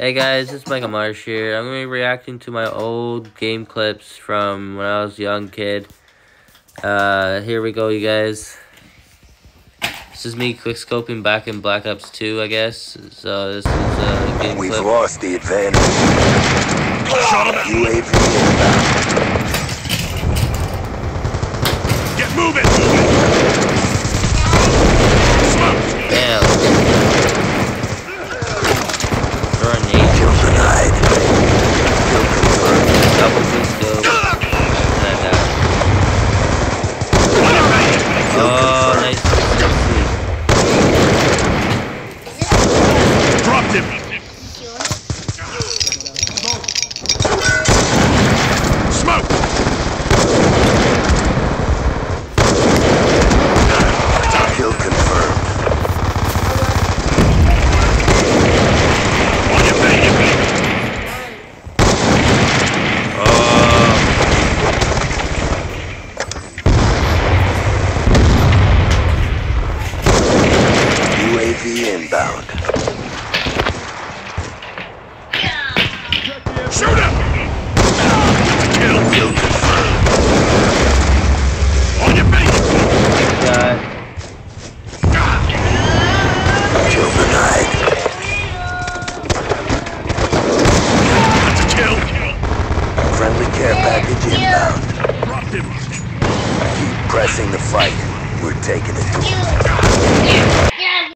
Hey guys, it's Michael Marsh here. I'm gonna be reacting to my old game clips from when I was a young kid. Uh, here we go, you guys. This is me quickscoping back in Black Ops 2, I guess. So this is a game We've clip. lost the advantage. UAV inbound. Get moving! 360. Smoke! Oh. Inbound. Keep pressing the fight. We're taking it.